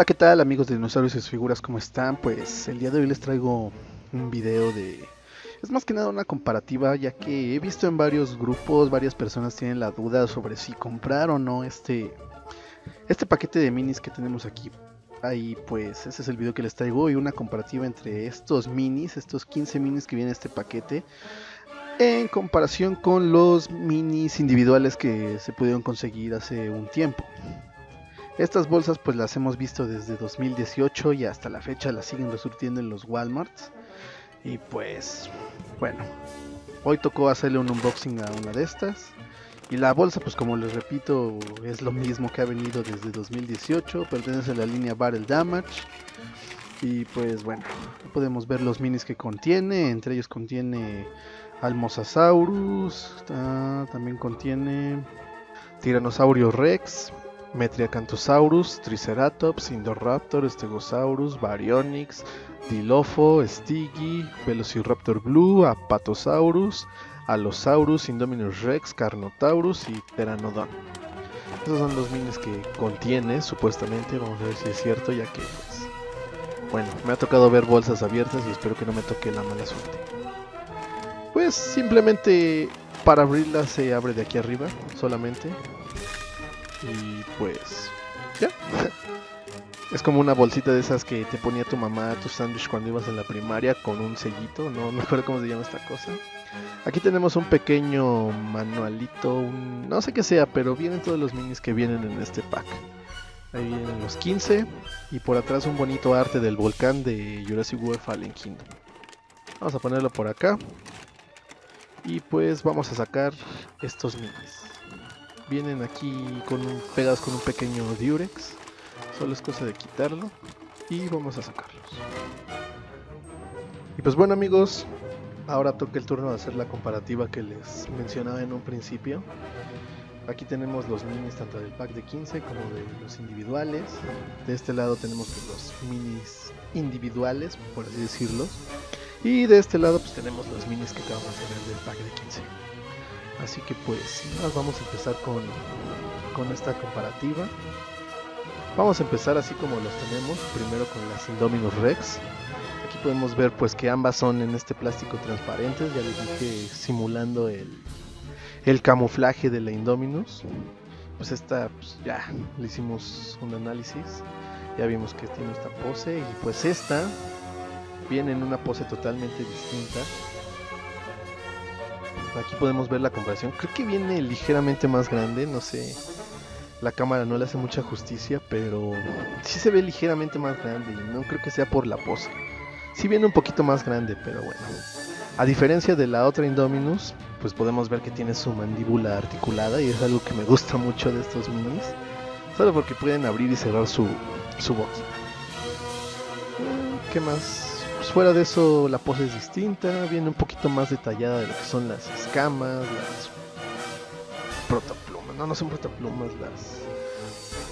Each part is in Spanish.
Hola, ¿qué tal amigos de Dinosaurios y sus figuras? ¿Cómo están? Pues el día de hoy les traigo un video de... Es más que nada una comparativa, ya que he visto en varios grupos, varias personas tienen la duda sobre si comprar o no este, este paquete de minis que tenemos aquí. Ahí pues ese es el video que les traigo hoy, una comparativa entre estos minis, estos 15 minis que viene en este paquete, en comparación con los minis individuales que se pudieron conseguir hace un tiempo. Estas bolsas pues las hemos visto desde 2018 y hasta la fecha las siguen resurtiendo en los Walmarts. Y pues bueno, hoy tocó hacerle un unboxing a una de estas. Y la bolsa pues como les repito es lo mismo que ha venido desde 2018, pertenece a la línea Battle Damage. Y pues bueno, podemos ver los minis que contiene, entre ellos contiene Almosasaurus, también contiene Tiranosaurio Rex, Metriacanthosaurus, Triceratops, Indoraptor, Stegosaurus, Baryonyx, Dilopho, Stigi, Velociraptor Blue, Apatosaurus, Allosaurus, Indominus Rex, Carnotaurus y Pteranodon. Esos son los minis que contiene, supuestamente. Vamos a ver si es cierto, ya que, pues, bueno, me ha tocado ver bolsas abiertas y espero que no me toque la mala suerte. Pues simplemente para abrirla se abre de aquí arriba, solamente. Y pues, ya. Es como una bolsita de esas que te ponía tu mamá tu sándwich cuando ibas en la primaria con un sellito, no me acuerdo cómo se llama esta cosa. Aquí tenemos un pequeño manualito, no sé qué sea, pero vienen todos los minis que vienen en este pack. Ahí vienen los 15 y por atrás un bonito arte del volcán de Jurassic World Fallen Kingdom. Vamos a ponerlo por acá. Y pues vamos a sacar estos minis vienen aquí con pegados con un pequeño diurex. Solo es cosa de quitarlo y vamos a sacarlos. Y pues bueno amigos, ahora toca el turno de hacer la comparativa que les mencionaba en un principio. Aquí tenemos los minis tanto del pack de 15 como de los individuales. De este lado tenemos los minis individuales, por así decirlo. Y de este lado pues tenemos los minis que acabamos de ver del pack de 15. Así que pues vamos a empezar con, con esta comparativa. Vamos a empezar así como los tenemos, primero con las Indominus Rex. Aquí podemos ver pues que ambas son en este plástico transparente, ya les dije simulando el, el camuflaje de la Indominus. Pues esta pues, ya le hicimos un análisis, ya vimos que tiene esta pose y pues esta viene en una pose totalmente distinta Aquí podemos ver la comparación. Creo que viene ligeramente más grande, no sé. La cámara no le hace mucha justicia, pero sí se ve ligeramente más grande y no creo que sea por la pose. Sí viene un poquito más grande, pero bueno. A diferencia de la otra Indominus, pues podemos ver que tiene su mandíbula articulada y es algo que me gusta mucho de estos minis. Solo porque pueden abrir y cerrar su, su boquita. ¿Qué más? Fuera de eso la pose es distinta, viene un poquito más detallada de lo que son las escamas, las protoplumas, no, no son protoplumas, las...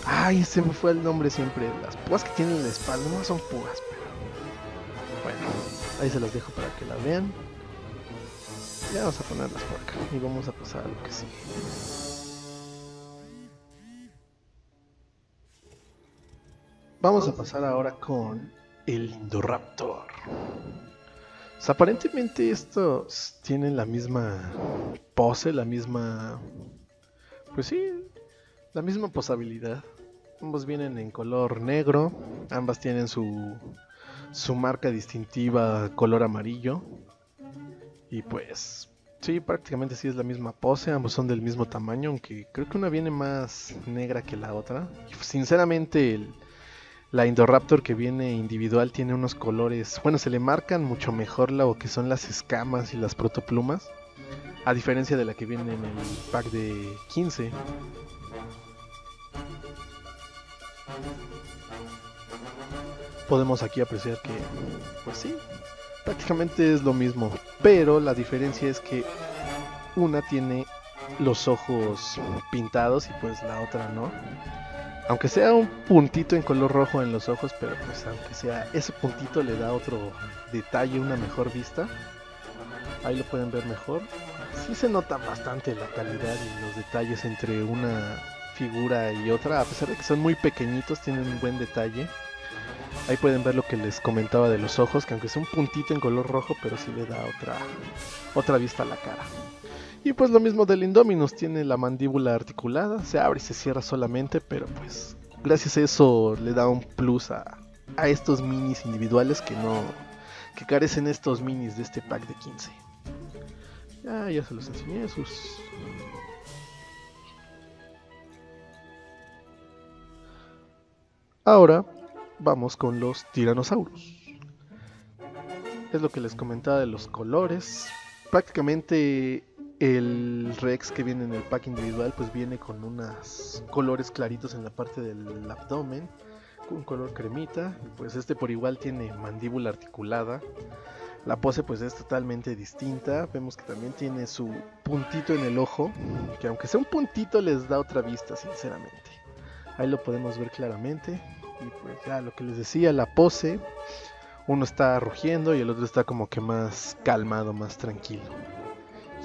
Ay, se me fue el nombre siempre, las púas que tienen en la espalda, no son púas, pero... Bueno, ahí se las dejo para que la vean. Ya vamos a ponerlas por acá y vamos a pasar a lo que sigue. Vamos a pasar ahora con el Indoraptor. aparentemente estos tienen la misma pose, la misma... Pues sí, la misma posabilidad. Ambos vienen en color negro, ambas tienen su, su marca distintiva color amarillo. Y pues, sí, prácticamente sí es la misma pose, ambos son del mismo tamaño, aunque creo que una viene más negra que la otra. Sinceramente, el, la Indoraptor que viene individual tiene unos colores, bueno, se le marcan mucho mejor lo que son las escamas y las protoplumas, a diferencia de la que viene en el pack de 15. Podemos aquí apreciar que, pues sí, prácticamente es lo mismo, pero la diferencia es que una tiene los ojos pintados y pues la otra no. Aunque sea un puntito en color rojo en los ojos, pero pues aunque sea ese puntito le da otro detalle, una mejor vista. Ahí lo pueden ver mejor. Sí se nota bastante la calidad y los detalles entre una figura y otra, a pesar de que son muy pequeñitos, tienen un buen detalle. Ahí pueden ver lo que les comentaba de los ojos, que aunque sea un puntito en color rojo, pero sí le da otra, otra vista a la cara. Y pues lo mismo del Indominus, tiene la mandíbula articulada, se abre y se cierra solamente, pero pues gracias a eso le da un plus a, a estos minis individuales que no que carecen estos minis de este pack de 15. Ya, ya se los enseñé sus Ahora vamos con los tiranosaurus. Es lo que les comentaba de los colores. Prácticamente el Rex que viene en el pack individual pues viene con unos colores claritos en la parte del abdomen, con color cremita, pues este por igual tiene mandíbula articulada. La pose pues es totalmente distinta, vemos que también tiene su puntito en el ojo, que aunque sea un puntito les da otra vista sinceramente. Ahí lo podemos ver claramente. Y pues ya lo que les decía, la pose, uno está rugiendo y el otro está como que más calmado, más tranquilo.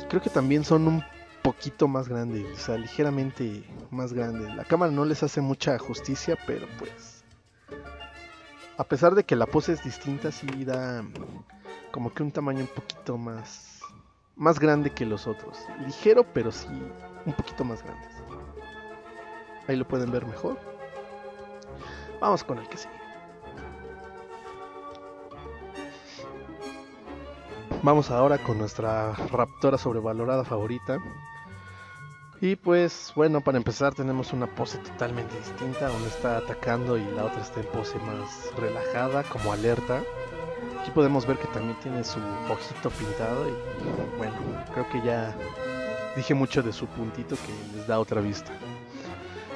Creo que también son un poquito más grandes, o sea, ligeramente más grandes. La cámara no les hace mucha justicia, pero pues... A pesar de que la pose es distinta, sí da como que un tamaño un poquito más... Más grande que los otros. Ligero, pero sí un poquito más grandes. Ahí lo pueden ver mejor. Vamos con el que sigue. Vamos ahora con nuestra raptora sobrevalorada favorita. Y pues bueno, para empezar tenemos una pose totalmente distinta. Una está atacando y la otra está en pose más relajada, como alerta. Aquí podemos ver que también tiene su ojito pintado y bueno, creo que ya dije mucho de su puntito que les da otra vista.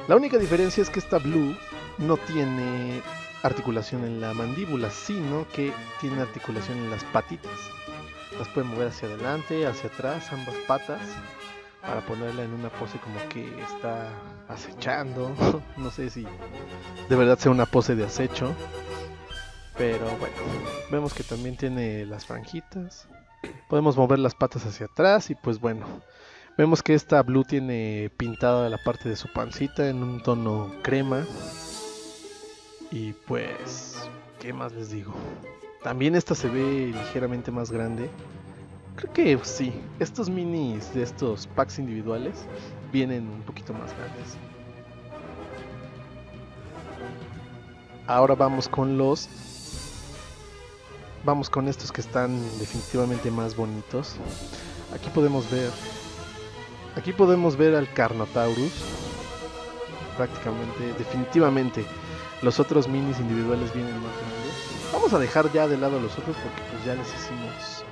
La única diferencia es que esta Blue no tiene articulación en la mandíbula, sino que tiene articulación en las patitas. Las pueden mover hacia adelante, hacia atrás, ambas patas, para ponerla en una pose como que está acechando. no sé si de verdad sea una pose de acecho. Pero bueno, vemos que también tiene las franjitas. Podemos mover las patas hacia atrás y pues bueno, vemos que esta blue tiene pintada la parte de su pancita en un tono crema y pues, ¿qué más les digo? También esta se ve ligeramente más grande. Creo que sí, estos minis de estos packs individuales vienen un poquito más grandes. Ahora vamos con los... Vamos con estos que están definitivamente más bonitos. Aquí podemos ver... Aquí podemos ver al Carnotaurus. Prácticamente, definitivamente los otros minis individuales vienen más grandes. Vamos a dejar ya de lado los otros porque pues ya les hicimos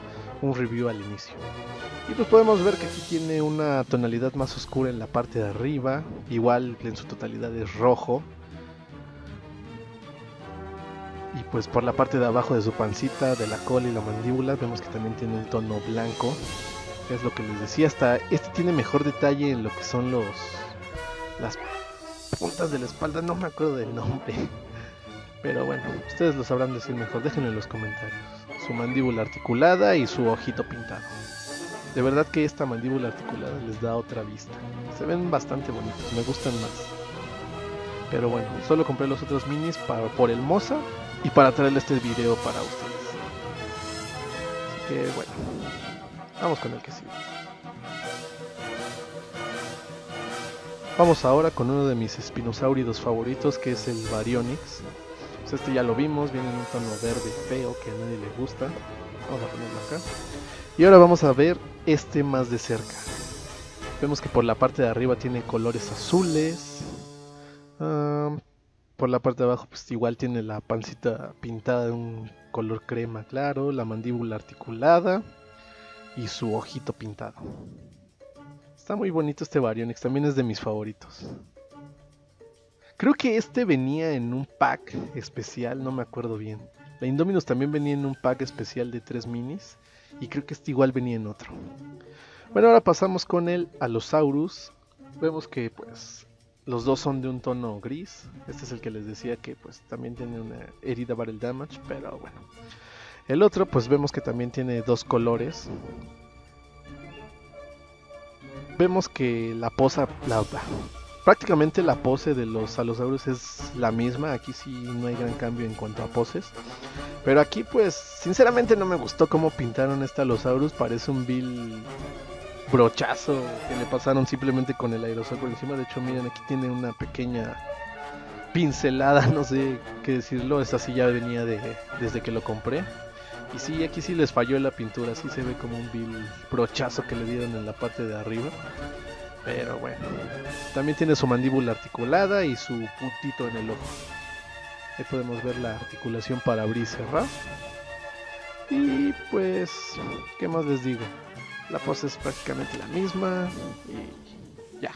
un review al inicio. Y pues podemos ver que aquí tiene una tonalidad más oscura en la parte de arriba, igual en su totalidad es rojo. Y pues por la parte de abajo de su pancita, de la cola y la mandíbula, vemos que también tiene un tono blanco. Es lo que les decía, hasta este tiene mejor detalle en lo que son los las puntas de la espalda, no me acuerdo del nombre. Pero bueno, ustedes lo sabrán decir mejor, déjenlo en los comentarios. Su mandíbula articulada y su ojito pintado. De verdad que esta mandíbula articulada les da otra vista. Se ven bastante bonitos, me gustan más. Pero bueno, solo compré los otros minis para, por el Moza y para traerle este video para ustedes. Así que bueno, vamos con el que sigue. Vamos ahora con uno de mis espinosáuridos favoritos que es el Baryonyx. Pues este ya lo vimos, viene en un tono verde feo que a nadie le gusta. Vamos a ponerlo acá. Y ahora vamos a ver este más de cerca. Vemos que por la parte de arriba tiene colores azules. por la parte de abajo pues igual tiene la pancita pintada de un color crema claro, la mandíbula articulada y su ojito pintado. Está muy bonito este Baryonyx, también es de mis favoritos. Creo que este venía en un pack especial, no me acuerdo bien. La Indominus también venía en un pack especial de 3 minis. Y creo que este igual venía en otro. Bueno, ahora pasamos con el Allosaurus. Vemos que pues los dos son de un tono gris. Este es el que les decía que pues también tiene una herida barrel damage, pero bueno. El otro pues vemos que también tiene dos colores vemos que la posa, la, prácticamente la pose de los alosaurus es la misma. Aquí sí no hay gran cambio en cuanto a poses. Pero aquí pues sinceramente no me gustó cómo pintaron este alosaurus. Parece un vil brochazo que le pasaron simplemente con el aerosol por encima. De hecho miren aquí tiene una pequeña pincelada, no sé qué decirlo. Esta sí ya venía de, desde que lo compré. Y sí, aquí sí les falló la pintura, sí se ve como un vil brochazo que le dieron en la parte de arriba. Pero bueno, también tiene su mandíbula articulada y su puntito en el ojo. Ahí podemos ver la articulación para abrir y cerrar. Y pues, ¿qué más les digo? La pose es prácticamente la misma y ya.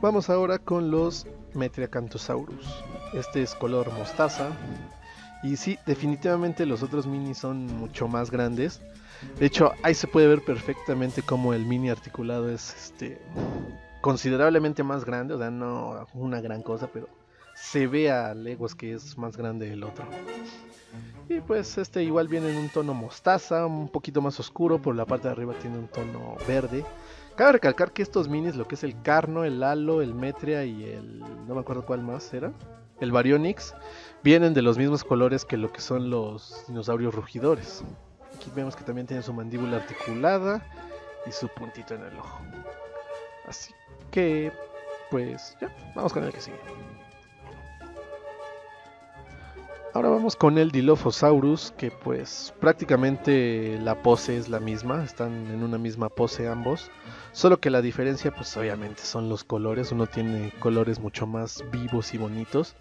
Vamos ahora con los Metriacanthosaurus. Este es color mostaza. Y sí, definitivamente los otros minis son mucho más grandes. De hecho, ahí se puede ver perfectamente cómo el mini articulado es este considerablemente más grande, o sea, no una gran cosa, pero se ve a leguas que es más grande el otro. Y pues este igual viene en un tono mostaza, un poquito más oscuro, por la parte de arriba tiene un tono verde. Cabe recalcar que estos minis, lo que es el Carno, el Halo, el Metria y el... no me acuerdo cuál más era, el Baryonyx, vienen de los mismos colores que lo que son los dinosaurios rugidores. Aquí vemos que también tiene su mandíbula articulada y su puntito en el ojo. Así que, pues ya, vamos con el que sigue. Ahora vamos con el Dilophosaurus, que pues prácticamente la pose es la misma, están en una misma pose ambos, solo que la diferencia pues obviamente son los colores, uno tiene colores mucho más vivos y bonitos.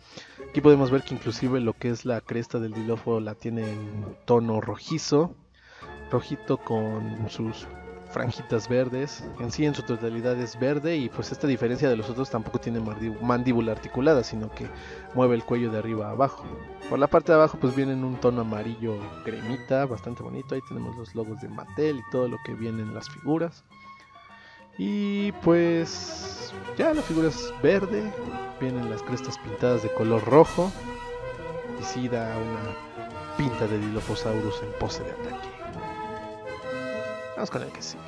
Aquí podemos ver que inclusive lo que es la cresta del Dilopho la tiene en tono rojizo, rojito con sus franjitas verdes. En sí, en su totalidad es verde y pues esta diferencia de los otros tampoco tiene mandíbula articulada, sino que mueve el cuello de arriba a abajo. Por la parte de abajo pues viene en un tono amarillo cremita, bastante bonito. Ahí tenemos los logos de Mattel y todo lo que viene en las figuras. Y pues ya la figura es verde, vienen las crestas pintadas de color rojo y sí da una pinta de Dilophosaurus en pose de ataque. Vamos con el que sigue.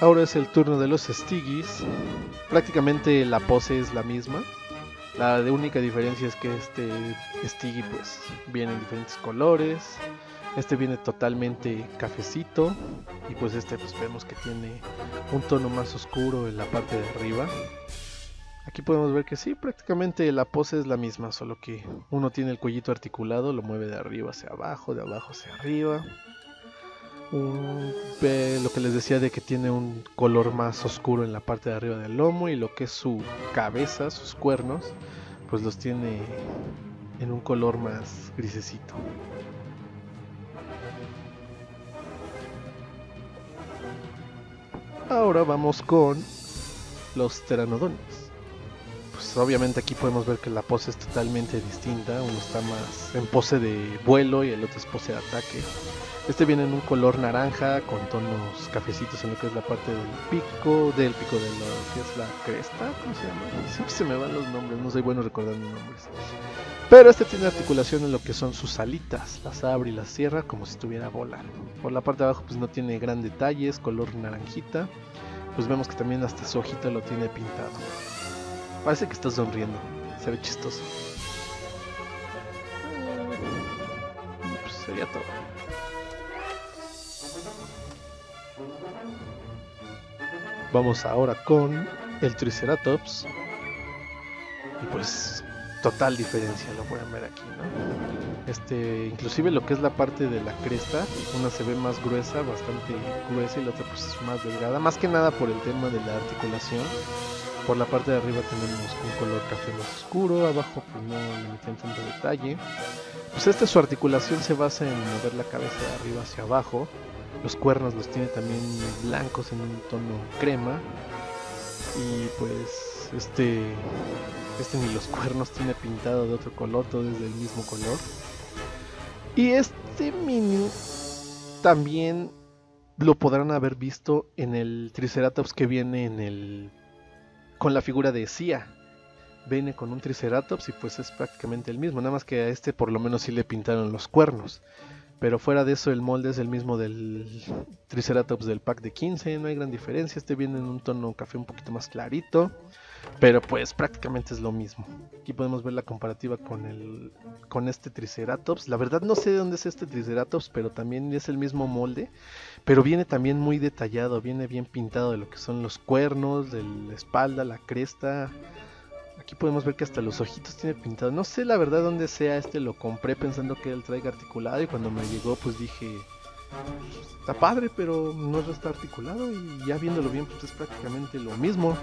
Ahora es el turno de los Stigis. Prácticamente la pose es la misma. La única diferencia es que este Stigi pues viene en diferentes colores. Este viene totalmente cafecito y pues este pues vemos que tiene un tono más oscuro en la parte de arriba. Aquí podemos ver que sí, prácticamente la pose es la misma, solo que uno tiene el cuellito articulado, lo mueve de arriba hacia abajo, de abajo hacia arriba. lo que les decía de que tiene un color más oscuro en la parte de arriba del lomo y lo que es su cabeza, sus cuernos, pues los tiene en un color más grisecito. Ahora vamos con los pteranodones pues obviamente aquí podemos ver que la pose es totalmente distinta. Uno está más en pose de vuelo y el otro es pose de ataque. Este viene en un color naranja con tonos cafecitos en lo que es la parte del pico, del pico de lo que es la cresta, ¿cómo se llama? Siempre se me van los nombres, no soy bueno recordando nombres. Pero este tiene articulación en lo que son sus alitas, las abre y las cierra como si estuviera volando. Por la parte de abajo pues no tiene gran detalles, color naranjita. Pues vemos que también hasta su hojita lo tiene pintado. Parece que está sonriendo. Se ve chistoso. Pues sería todo. Vamos ahora con el Triceratops. Y pues total diferencia, lo pueden ver aquí, ¿no? Este, inclusive lo que es la parte de la cresta, una se ve más gruesa, bastante gruesa y la otra pues más delgada, más que nada por el tema de la articulación por la parte de arriba tenemos un color café más oscuro, abajo pues no le metí tanto detalle. Pues esta su articulación se basa en mover la cabeza de arriba hacia abajo. Los cuernos los tiene también blancos en un tono crema. Y pues este este ni los cuernos tiene pintado de otro color, todo es del mismo color. Y este mini también lo podrán haber visto en el Triceratops que viene en el con la figura de Sia. viene con un Triceratops y pues es prácticamente el mismo, nada más que a este por lo menos sí le pintaron los cuernos. Pero fuera de eso el molde es el mismo del Triceratops del pack de 15, no hay gran diferencia, este viene en un tono café un poquito más clarito. Pero pues prácticamente es lo mismo. Aquí podemos ver la comparativa con el con este Triceratops. La verdad no sé de dónde es este Triceratops, pero también es el mismo molde. Pero viene también muy detallado, viene bien pintado de lo que son los cuernos, de la espalda, la cresta. Aquí podemos ver que hasta los ojitos tiene pintado. No sé la verdad dónde sea este, lo compré pensando que era el traiga articulado y cuando me llegó pues dije, está padre, pero no está articulado y ya viéndolo bien pues es prácticamente lo mismo.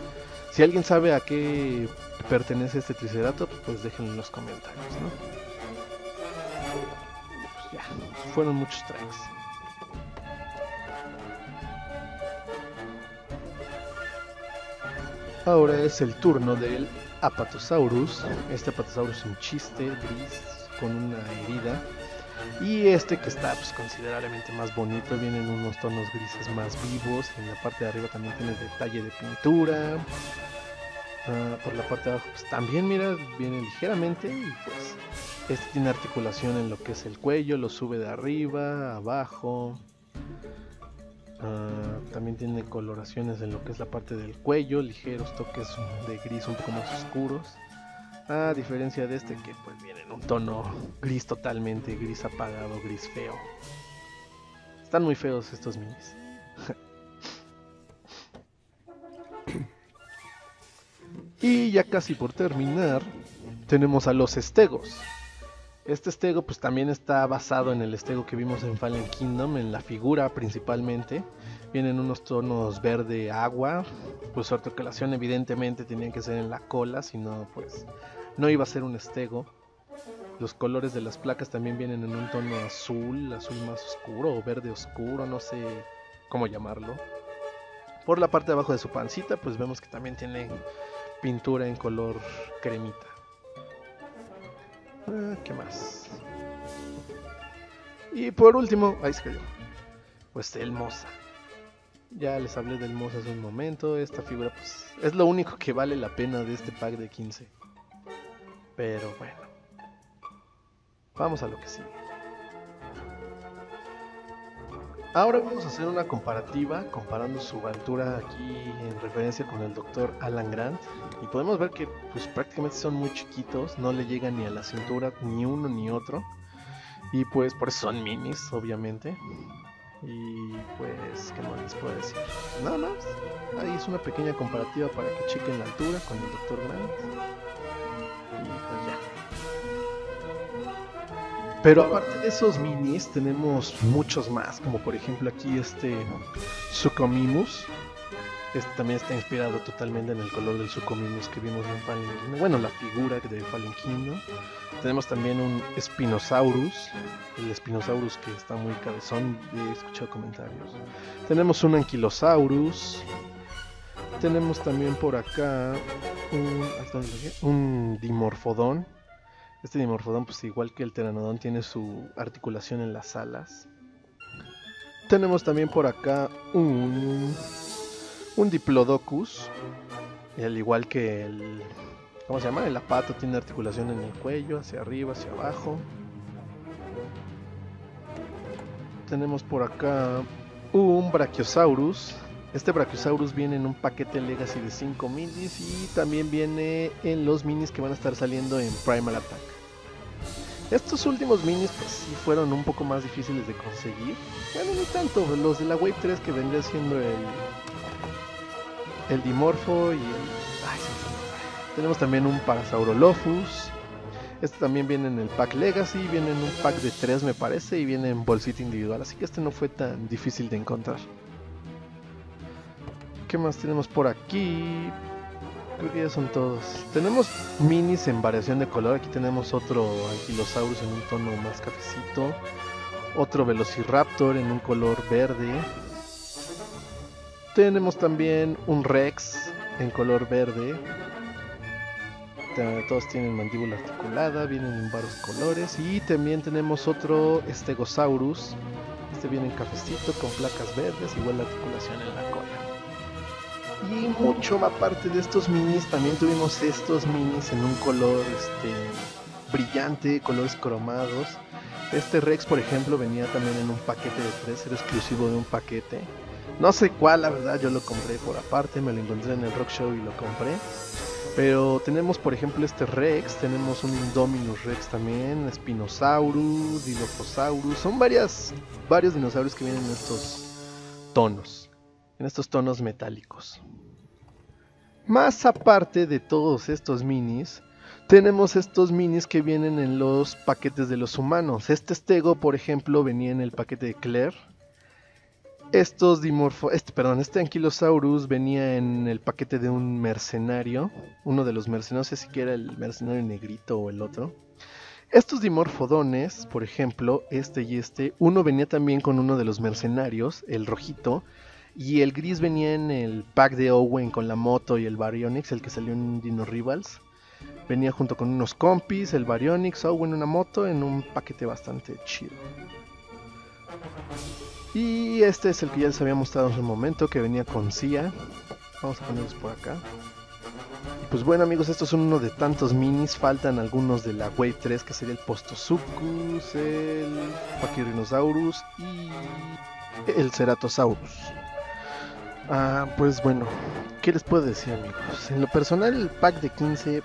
Si alguien sabe a qué pertenece este Triceratops, pues déjenlo en los comentarios. Pues ya, fueron muchos tracks. Ahora es el turno del Apatosaurus. Este Apatosaurus es un chiste gris con una herida. Y este que está pues, considerablemente más bonito, viene en unos tonos grises más vivos. En la parte de arriba también tiene detalle de pintura. Ah, por la parte de abajo pues también mira, viene ligeramente y pues este tiene articulación en lo que es el cuello, lo sube de arriba, abajo. Ah, también tiene coloraciones en lo que es la parte del cuello, ligeros toques de gris un poco más oscuros. A diferencia de este que pues viene en un tono gris totalmente, gris apagado, gris feo. Están muy feos estos minis. y ya casi por terminar, tenemos a los estegos. Este estego pues también está basado en el estego que vimos en Fallen Kingdom, en la figura principalmente. Vienen unos tonos verde agua, pues su articulación evidentemente tenía que ser en la cola, si no pues no iba a ser un estego. Los colores de las placas también vienen en un tono azul, azul más oscuro o verde oscuro, no sé cómo llamarlo. Por la parte de abajo de su pancita, pues vemos que también tiene pintura en color cremita. Ah, ¿Qué más? Y por último, ahí se cayó. Pues el Moza. Ya les hablé del Moza hace un momento. Esta figura, pues, es lo único que vale la pena de este pack de 15. Pero bueno. Vamos a lo que sigue. Ahora vamos a hacer una comparativa comparando su altura aquí en referencia con el doctor Alan Grant. Y podemos ver que pues prácticamente son muy chiquitos, no le llegan ni a la cintura ni uno ni otro. Y pues por eso son minis obviamente. Y pues qué más les puedo decir nada más. Ahí es una pequeña comparativa para que chequen la altura con el doctor Grant Pero aparte de esos minis, tenemos muchos más, como por ejemplo aquí este Sucomimus. Este también está inspirado totalmente en el color del Sucomimus que vimos en Fallen. Bueno, la figura de Fallen. Tenemos también un Spinosaurus, el Spinosaurus que está muy cabezón, he escuchado comentarios. Tenemos un Ankylosaurus. Tenemos también por acá un, un Dimorphodon este Dimorphodon, pues igual que el Pteranodon, tiene su articulación en las alas. Tenemos también por acá un, un Diplodocus, al igual que el, ¿cómo se llama? El apato tiene articulación en el cuello, hacia arriba, hacia abajo. Tenemos por acá un Brachiosaurus. Este Brachiosaurus viene en un paquete Legacy de 5 minis y también viene en los minis que van a estar saliendo en Primal Attack. Estos últimos minis pues sí fueron un poco más difíciles de conseguir. Bueno, no tanto, los de la Wave 3 que vendría siendo el el Dimorpho y el ay, tenemos también un Parasaurolophus. Este también viene en el pack Legacy, viene en un pack de 3 me parece y viene en bolsita individual, así que este no fue tan difícil de encontrar. ¿Qué más tenemos por aquí? Creo que ya son todos. Tenemos minis en variación de color. Aquí tenemos otro Ankylosaurus en un tono más cafecito. Otro Velociraptor en un color verde. Tenemos también un Rex en color verde. Todos tienen mandíbula articulada, vienen en varios colores. Y también tenemos otro Stegosaurus. Este viene en cafecito con placas verdes, igual la articulación en la cola. Y mucho aparte de estos minis, también tuvimos estos minis en un color este, brillante, colores cromados. Este Rex, por ejemplo, venía también en un paquete de tres, era exclusivo de un paquete. No sé cuál, la verdad, yo lo compré por aparte, me lo encontré en el Rock Show y lo compré. Pero tenemos, por ejemplo, este Rex, tenemos un Indominus Rex también, Spinosaurus, Dilophosaurus, son varias, varios dinosaurios que vienen en estos tonos, en estos tonos metálicos. Más aparte de todos estos minis, tenemos estos minis que vienen en los paquetes de los humanos. Este Stego, por ejemplo, venía en el paquete de Claire. Estos dimorfo, este, perdón, este Ankylosaurus venía en el paquete de un mercenario, uno de los mercenarios, no sé si era el mercenario negrito o el otro. Estos dimorfodones, por ejemplo, este y este, uno venía también con uno de los mercenarios, el rojito, y el gris venía en el pack de Owen con la moto y el Baryonyx, el que salió en Dino Rivals. Venía junto con unos compis, el Baryonyx, Owen, una moto, en un paquete bastante chido. Y este es el que ya les había mostrado en un momento, que venía con CIA. Vamos a ponerlos por acá. Y pues bueno amigos, estos son uno de tantos minis. Faltan algunos de la Wave 3, que sería el Postosuchus, el Pachyrhinosaurus y el Ceratosaurus. Ah, pues bueno, ¿qué les puedo decir amigos? En lo personal el pack de 15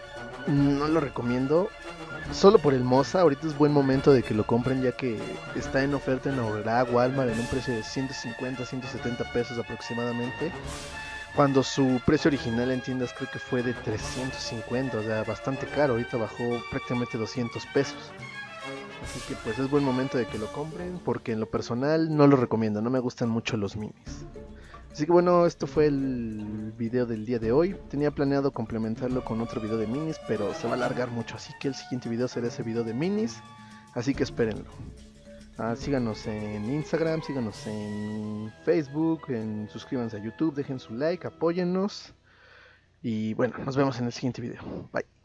no lo recomiendo solo por el Moza, ahorita es buen momento de que lo compren ya que está en oferta en Aurora, Walmart en un precio de 150, 170 pesos aproximadamente. Cuando su precio original en tiendas creo que fue de 350, o sea, bastante caro, ahorita bajó prácticamente 200 pesos. Así que pues es buen momento de que lo compren porque en lo personal no lo recomiendo, no me gustan mucho los minis. Así que bueno, esto fue el video del día de hoy. Tenía planeado complementarlo con otro video de minis, pero se va a alargar mucho. Así que el siguiente video será ese video de minis. Así que espérenlo. Ah, síganos en Instagram, síganos en Facebook, suscríbanse a YouTube, dejen su like, apóyennos. Y bueno, nos vemos en el siguiente video. Bye.